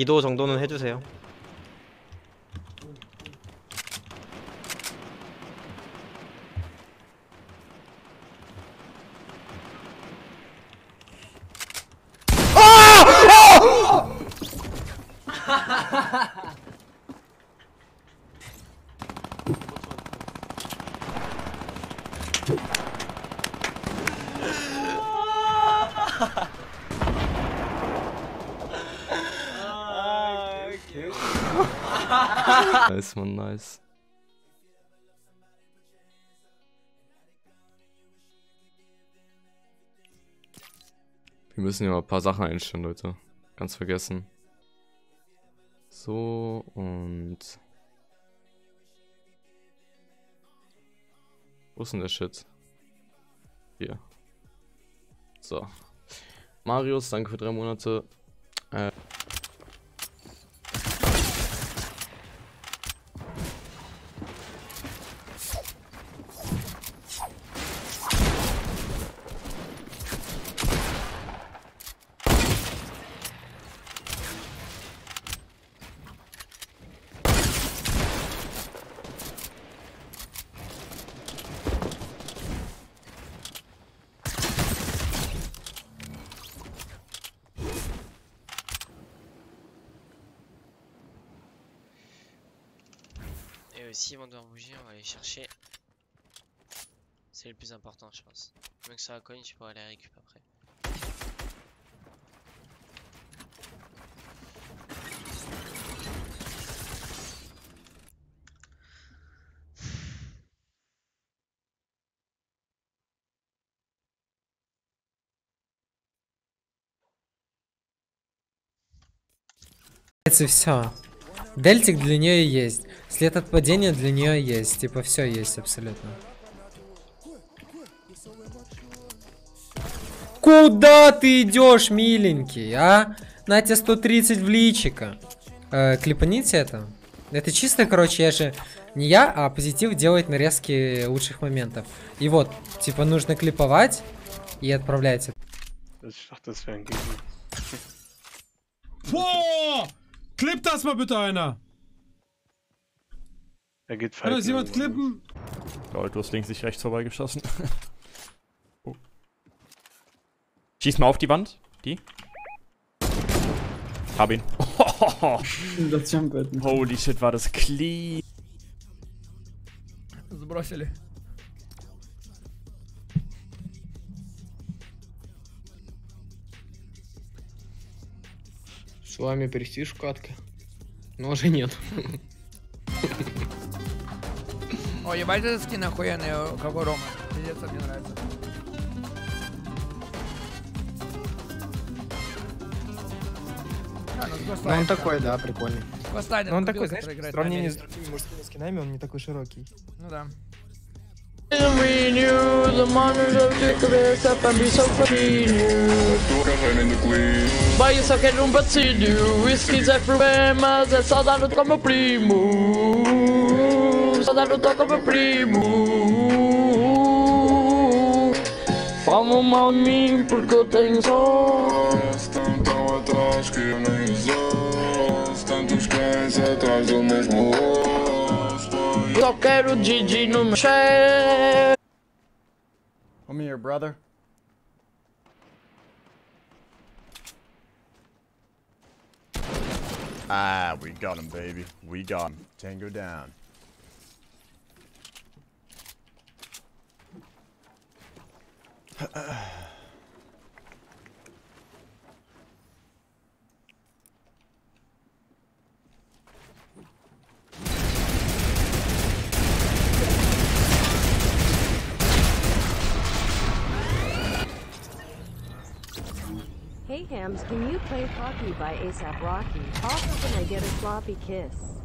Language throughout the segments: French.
기도 정도는 해주세요. Nice, man, nice. Wir müssen ja mal ein paar Sachen einstellen, Leute. Ganz vergessen. So, und... Wo ist denn der Shit? Hier. So. Marius, danke für drei Monate. Et aussi, avant de bouger, on va aller chercher. C'est le plus important, je pense. Même que ça va cogne, tu pourras aller récup après. Это все. Дельтик для нее есть. След от падения для нее есть. Типа все есть абсолютно. Куда ты идешь, миленький, а? На тебе 130 в личика. Э, клипаните это. Это чисто, короче, я же... Не я, а позитив делает нарезки лучших моментов. И вот, типа, нужно клиповать и отправлять. Dachte, das mal bitte einer! Er geht Kann das fighten jemand irgendwo. klippen? Lol, du hast links nicht rechts vorbeigeschossen. oh. Schieß mal auf die Wand. Die. Hab ihn. Holy shit, war das clean. Сбросили. С вами престиж в катке. Но уже нет. О, ебать, этот скин охуенный, как у Ромы. Пиздец, мне нравится. А, ну, ну, он такой, да, прикольный. Костанин, ну, он такой, знаешь, в сравнении с другими мужскими скинами, он не такой широкий. Ну да. We Só dar no toque ao meu primo Falam mal de mim porque eu tenho só Estão tão atrás que eu nem ouço Tantos cães atrás do mesmo rosto Só quero Didi no meu chefe Come here, brother. Ah, we got him, baby. We got him. Tango down. Hey Hams, can you play Hockey by ASAP Rocky? Also, can I get a sloppy kiss?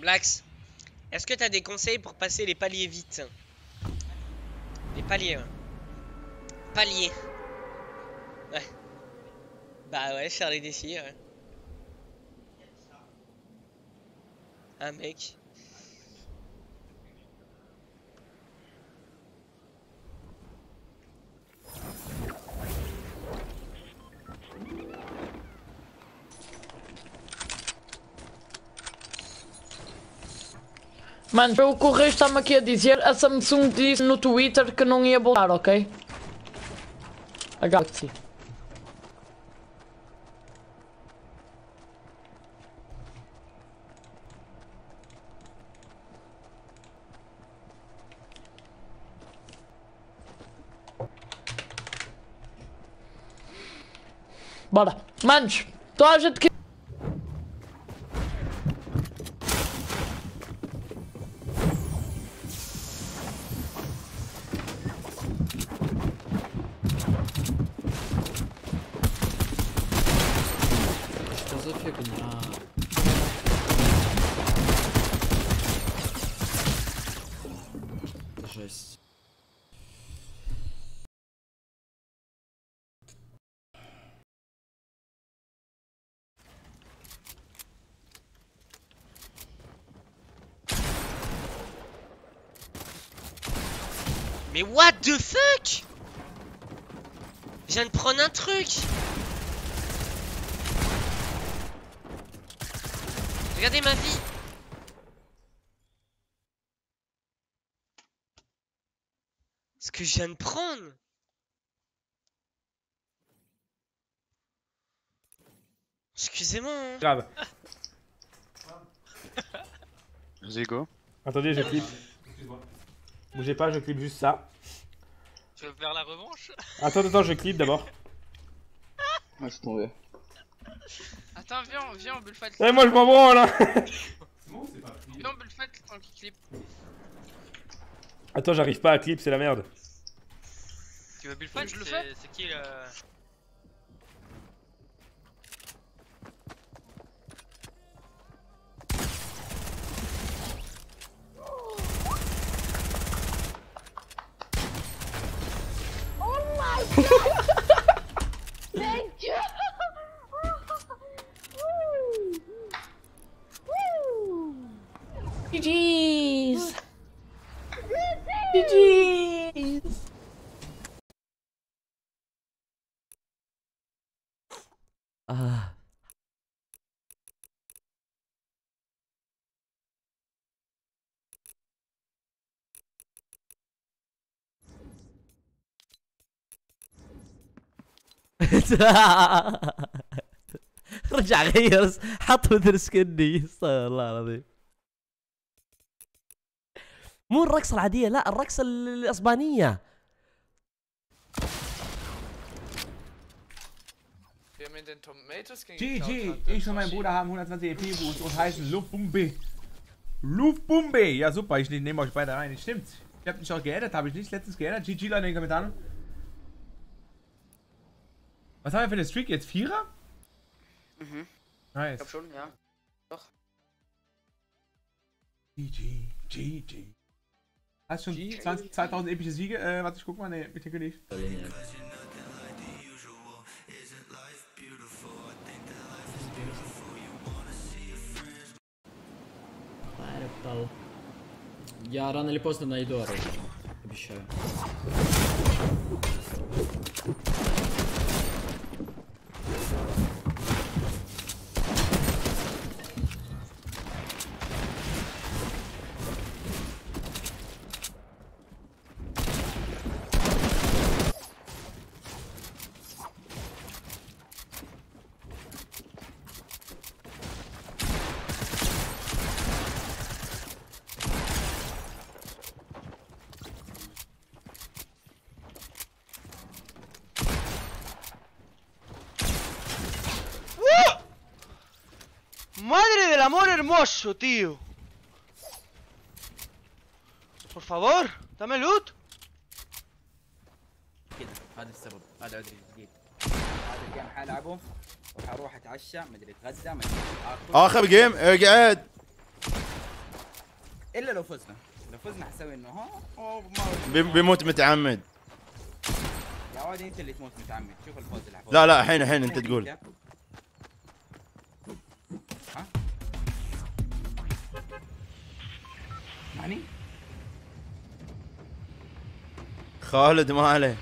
Blax, est-ce que t'as des conseils pour passer les paliers vite? Les paliers, ouais. Palier. Ouais. Bah ouais, Charlie d'ici, ouais. Un mec. Mano, o correio está-me aqui a dizer, a Samsung disse no Twitter que não ia voltar, ok? A Galaxy. Bora. Manos, toda a gente que... Что за фигня? Жесть. Mais what the fuck Je viens de prendre un truc Regardez ma vie Ce que je viens de prendre Excusez-moi hein. Grave. Vas-y, go. Attendez, je clip. Bougez pas, je clip juste ça. Tu veux faire la revanche? Attends, attends, je clip d'abord. Ah, c'est tombé. Attends, viens, viens, on bullfight. Eh, moi je m'en branle hein Viens, on bullfight temps qu'il clip. Attends, j'arrive pas à clip, c'est la merde. Tu veux bullfight Je le fais C'est qui le. GG's. Ah. رجع غير حط مثل سكني استغفر الله العظيم مو الرقصة العادية لا الرقصة ال- الإسبانية GG, ich und mein Bruder haben 120 EP Boost und heißen Luftbumbe. Luftbumbe! Ja, super, ich nehme euch beide rein. Stimmt. Ich hab mich auch geaddet, habe ich nicht letztens geaddet. GG Leute in den Kommentaren. Was haben wir für eine Streak jetzt? Vierer? Mhm. Nice. Ich glaub schon, ja. Doch. GG, GG. Hast schon 20, 2000 epische Siege? Äh, warte, ich guck mal. Ne, bitte nicht. Парень впал. Я рано или поздно найду оружие. Обещаю. ¡Madre del amor hermoso, tío! Por favor, dame loot. كده هذا السبب. هذا عذري الجديد هذا الجيم حلعبه وحروح أتعشى مدري أتغدى مدري اكل آخر. جيم اقعد إلا لو فزنا. لو فزنا حسوي إنه ها ما بيموت متعمد. يا عادي أنت اللي تموت متعمد. شوف الفوز اللي لا لا الحين الحين أنت تقول. ها؟ معني؟ خالد ما عليه